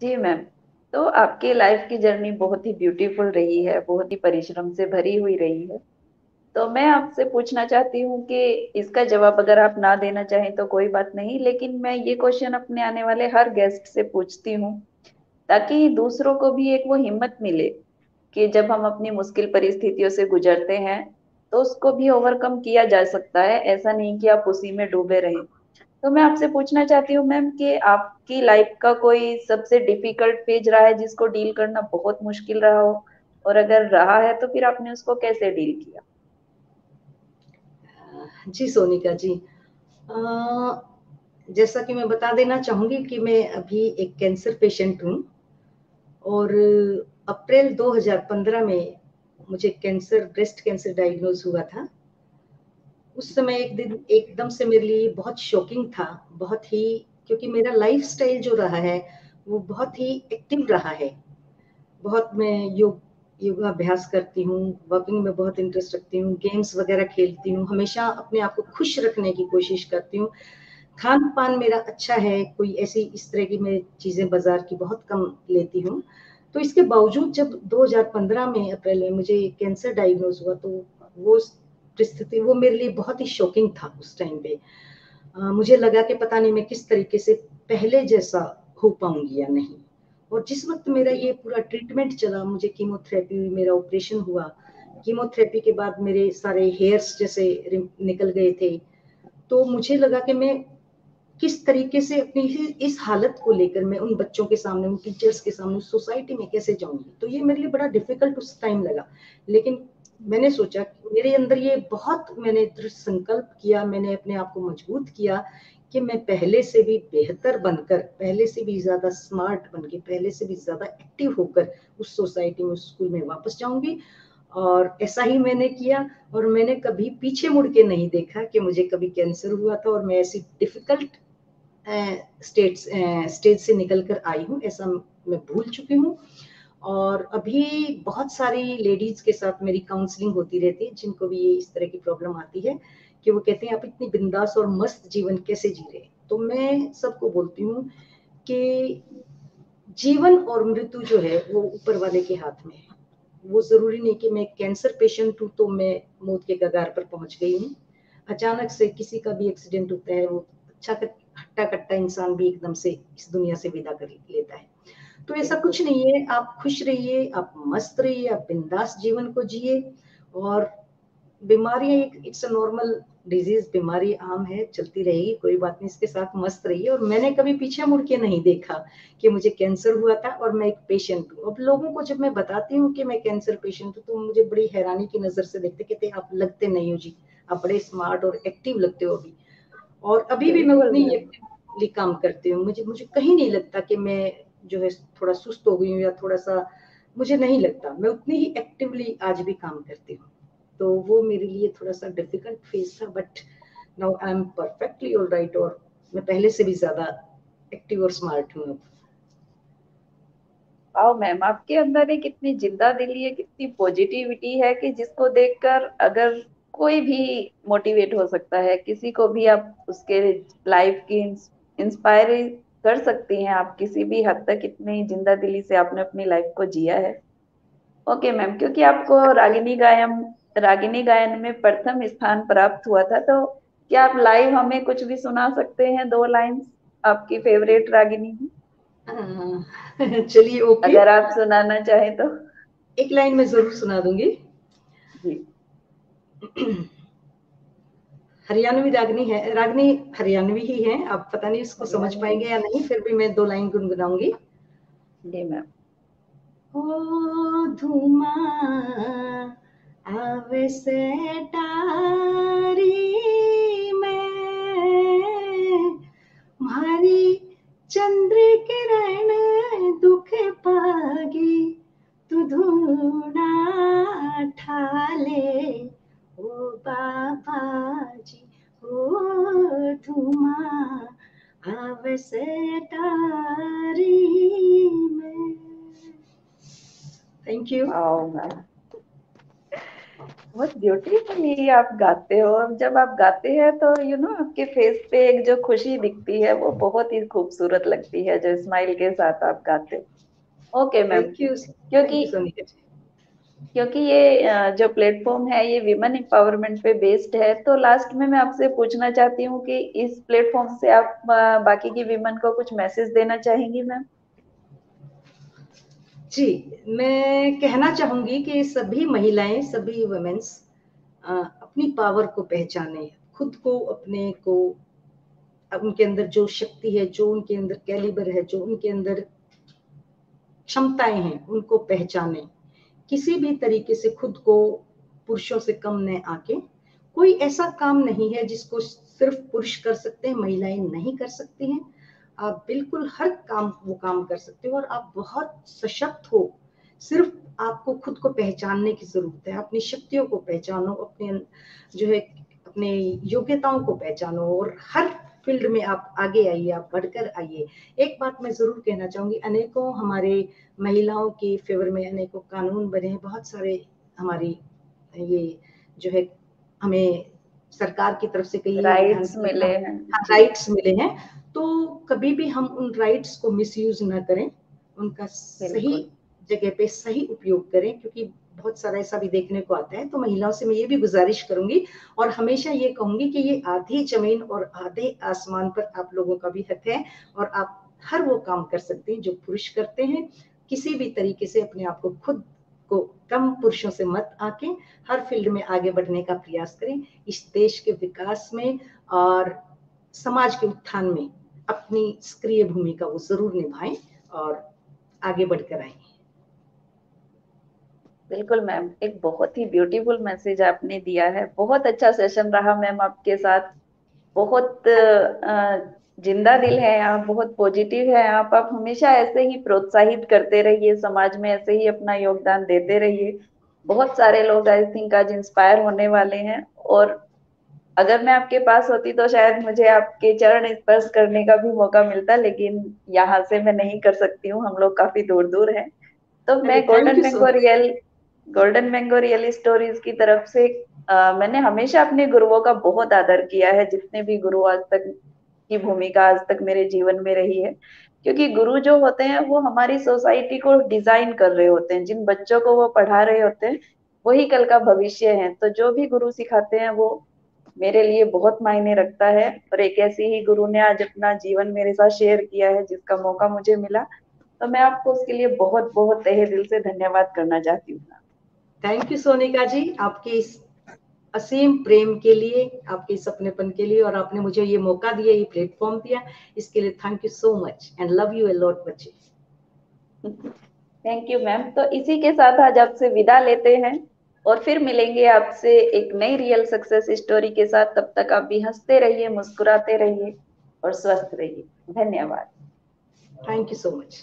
जी, ma'am. तो आपकी life की जर्नी बहुत ही ब्यूटीफुल रही है, बहुत ही परिश्रम से भरी हुई रही है। तो मैं आपसे पूछना चाहती हूँ कि इसका जवाब अगर आप ना देना चाहें तो कोई बात नहीं, लेकिन मैं ये क्वेश्चन अपने आने वाले हर गेस्ट से पूछती हूँ, ताकि दूसरों को भी एक वो हिम्मत मिले कि जब हम अपनी मुश्किल परिस्थितियों से गुजरते हैं तो उसको भी ओवरकम किया जा सकता है। ऐसा नहीं कि आप उसी में डूबे रहें। तो मैं आपसे पूछना चाहती हूँ मैम कि आपकी लाइफ का कोई सबसे डिफ़िकल्ट फ़ेज़ रहा है जिसको डील करना बहुत मुश्किल रहा हो? और अगर रहा है तो फिर आपने उसको कैसे डील किया? जी सोनिका जी। आ, जैसा कि मैं बता देना चाहूँगी कि मैं अभी एक कैंसर पेशेंट हूँ और अप्रैल 2015 में मुझे कैंसर ब्रेस्ट कैंसर डायग्नोज हुआ था। उस समय एक दिन एकदम से मेरे लिए बहुत शॉकिंग था, बहुत ही, क्योंकि मेरा लाइफ स्टाइल जो रहा है, वो बहुत ही एक्टिव रहा है। बहुत मैं योग, योगाभ्यास करती हूँ वॉकिंग में बहुत इंटरेस्ट रखती हूँ गेम्स वगैरह खेलती हूँ, हमेशा अपने आप को खुश रखने की कोशिश करती हूँ। खान पान मेरा अच्छा है, कोई ऐसी इस तरह की मैं चीज़ें बाज़ार की बहुत कम लेती हूँ। तो इसके बावजूद जब 2015 में अप्रैल में मुझे कैंसर डायग्नोज हुआ तो वो परिस्थिति वो मेरे लिए बहुत ही शॉकिंग था उस टाइम पे। आ, मुझे लगा कि पता नहीं मैं किस तरीके से पहले जैसा हो पाऊँगी या नहीं। और जिस वक्त मेरा ये पूरा ट्रीटमेंट चला मुझे कीमोथेरेपी मेरा ऑपरेशन हुआ कीमोथेरेपी के बाद मेरे सारे हेयर्स जैसे निकल गए थे। तो मुझे लगा कि मैं किस तरीके से अपनी इस हालत को लेकर मैं उन बच्चों के सामने उन टीचर्स के सामने सोसाइटी में कैसे जाऊँगी? तो ये मेरे लिए बड़ा डिफ़िकल्ट उस टाइम लगा। लेकिन मैंने सोचा मेरे अंदर ये बहुत मैंने दृढ़ संकल्प किया, मैंने अपने आप को मज़बूत किया कि मैं पहले से भी बेहतर बनकर, पहले से भी ज़्यादा स्मार्ट बन के पहले से भी ज़्यादा एक्टिव होकर उस सोसाइटी में, उस स्कूल में वापस जाऊँगी। और ऐसा ही मैंने किया और मैंने कभी पीछे मुड़ के नहीं देखा कि मुझे कभी कैंसर हुआ था और मैं ऐसी डिफ़िकल्ट स्टेट स्टेज से निकल कर आई हूँ, ऐसा मैं भूल चुकी हूँ। और अभी बहुत सारी लेडीज़ के साथ मेरी काउंसलिंग होती रहती है, जिनको भी ये इस तरह की प्रॉब्लम आती है कि वो कहते हैं, आप इतनी बिंदास और मस्त जीवन कैसे जी रहे तो मैं सबको बोलती हूँ कि जीवन और मृत्यु जो है, वो ऊपर वाले के हाथ में है। वो ज़रूरी नहीं कि मैं कैंसर पेशेंट हूँ तो मैं मौत के कगार पर पहुँच गई हूँ। अचानक से किसी का भी एक्सीडेंट होता है, वो अच्छा हट्टा कट्टा इंसान भी एकदम से इस दुनिया से विदा कर लेता है। तो ऐसा कुछ नहीं है आप खुश रहिए आप मस्त रहिए आप बिंदास जीवन को जिए और बीमारियाँ एक इट्स अ नॉर्मल डिज़ीज़ बीमारी आम है चलती रहेगी कोई बात नहीं इसके साथ मस्त रहिए। और मैंने कभी पीछे मुड़ के नहीं देखा कि मुझे कैंसर हुआ था और मैं एक पेशेंट हूँ। अब लोगों को जब मैं बताती हूँ कि मैं कैंसर पेशेंट हूँ तो मुझे बड़ी हैरानी की नज़र से देखते कहते आप लगते नहीं हो जी आप बड़े स्मार्ट और एक्टिव लगते हो अभी। और अभी भी मैं उतनी एक्टिवली काम करती हूँ मुझे मुझे कहीं नहीं लगता कि मैं जो है, थोड़ा सुस्त हो गई हूँ या थोड़ा सा मुझे नहीं लगता। मैं उतनी ही एक्टिवली आज भी काम करती हूँ। तो वो मेरे लिए थोड़ा सा डिफ़िकल्ट फ़ेज़ था but now I am perfectly all right और मैं पहले से भी ज़्यादा एक्टिव और स्मार्ट हूँ अब। आओ मैम आपके अंदर एक इतनी ज़िंदा दिली है कितनी पॉजिटिविटी है कि जिसको देखकर अगर कोई भी मोटिवेट हो सकता है, किसी को भी आप उसके लाइफ की इंस्पायर कर सकती हैं। आप किसी भी हद तक इतनी ज़िंदा दिली से आपने अपनी लाइफ को जिया है। ओके मैम क्योंकि आपको रागिनी गायन रागिनी गायन में प्रथम स्थान प्राप्त हुआ था तो क्या आप लाइव हमें कुछ भी सुना सकते हैं? दो लाइन आपकी फेवरेट रागिनी चलिए ओके अगर आप सुनाना चाहें तो। एक लाइन में ज़रूर सुना दूँगी। जी। हरियाणवी रागनी है रागनी हरियाणवी ही है। आप पता नहीं इसको समझ पाएँगे या नहीं फिर भी मैं दो लाइन गुनगुनाऊँगी। जी मैम। ओ धुमा आवे से टारी में मारी चंद्र किरण में। थैंक यू बहुत ब्यूटीफुली आप गाते हो। जब आप गाते हैं तो यू you नो know, आपके फेस पे एक जो खुशी दिखती है वो बहुत ही खूबसूरत लगती है जो स्माइल के साथ आप गाते हो। ओके मैम क्योंकि क्योंकि ये जो प्लेटफॉर्म है, ये विमेन एम्पावरमेंट पे बेस्ड है तो लास्ट में मैं आपसे पूछना चाहती हूँ कि इस प्लेटफॉर्म से आप बाकी की विमेन को कुछ मैसेज देना चाहेंगी मैम जी, मैं कहना चाहूँगी कि सभी महिलाएँ, सभी वुमेन्स अपनी पावर को पहचाने, खुद को, अपने को, उनके अंदर जो शक्ति है, जो उनके अंदर कैलिबर है, जो उनके अंदर क्षमताएँ हैं, उनको पहचाने। किसी भी तरीके से खुद को पुरुषों से कम न आके, कोई ऐसा काम नहीं है जिसको सिर्फ़ पुरुष कर सकते हैं, महिलाएँ नहीं कर सकती हैं। आप बिल्कुल हर काम, वो काम कर सकते हो और आप बहुत सशक्त हो। सिर्फ़ आपको खुद को पहचानने की ज़रूरत है, अपनी शक्तियों को पहचानो, अपने जो है, अपने योग्यताओं को पहचानो और हर फ़ील्ड में आप आगे आइए आप बढ़कर आइए। एक बात मैं ज़रूर कहना चाहूँगी अनेकों हमारे महिलाओं के फेवर में अनेकों कानून बने हैं बहुत सारे हमारी ये जो है हमें सरकार की तरफ़ से कई राइट्स मिले हैं। राइट्स हाँ, मिले हैं। तो कभी भी हम उन राइट्स को मिसयूज ना करें उनका सही जगह पे सही उपयोग करें क्योंकि बहुत सारा ऐसा भी देखने को आता है तो महिलाओं से मैं ये भी गुजारिश करूँगी और हमेशा ये कहूँगी कि ये आधी ज़मीन और आधे आसमान पर आप लोगों का भी हक है और आप हर वो काम कर सकते हैं जो पुरुष करते हैं। किसी भी तरीके से अपने आप को खुद को कम पुरुषों से मत आके, हर फ़ील्ड में आगे बढ़ने का प्रयास करें। इस देश के विकास में और समाज के उत्थान में अपनी सक्रिय भूमिका वो ज़रूर निभाएँ और आगे बढ़कर आए। बिल्कुल मैम एक बहुत ही ब्यूटीफुल मैसेज आपने दिया है। बहुत अच्छा सेशन रहा मैम आपके साथ। बहुत ज़िंदा दिल है आप बहुत पॉजिटिव है आप। आप हमेशा ऐसे ही प्रोत्साहित करते रहिए समाज में ऐसे ही अपना योगदान देते रहिए। बहुत सारे लोग आई थिंक आज इंस्पायर होने वाले हैं और अगर मैं आपके पास होती तो शायद मुझे आपके चरण स्पर्श करने का भी मौका मिलता लेकिन यहाँ से मैं नहीं कर सकती हूँ। हम लोग काफ़ी दूर दूर हैं। तो मैं golden mango real golden mango real stories की तरफ़ से आ, मैंने हमेशा अपने गुरुओं का बहुत आदर किया है जितने भी गुरु आज तक की भूमिका आज तक मेरे जीवन में रही है। क्योंकि गुरु जो होते हैं वो हमारी सोसाइटी को डिज़ाइन कर रहे होते हैं। जिन बच्चों को वो पढ़ा रहे होते हैं वही कल का भविष्य है। तो जो भी गुरु सिखाते हैं वो मेरे लिए बहुत मायने रखता है। और एक ऐसी ही गुरु ने आज अपना जीवन मेरे साथ शेयर किया है जिसका मौका मुझे मिला। तो मैं आपको उसके लिए बहुत बहुत तहे दिल से धन्यवाद करना चाहती हूँ। थैंक यू सोनिका जी आपके इस असीम प्रेम के लिए आपके इस अपनेपन के लिए और आपने मुझे ये मौका दिया ये प्लेटफॉर्म दिया। इसके लिए thank you so much and love you a lot बच्चे। थैंक यू मैम तो इसी के साथ आज आपसे विदा लेते हैं और फिर मिलेंगे आपसे एक नई रियल सक्सेस स्टोरी के साथ। तब तक आप भी हँसते रहिए मुस्कुराते रहिए और स्वस्थ रहिए। धन्यवाद। Thank you so much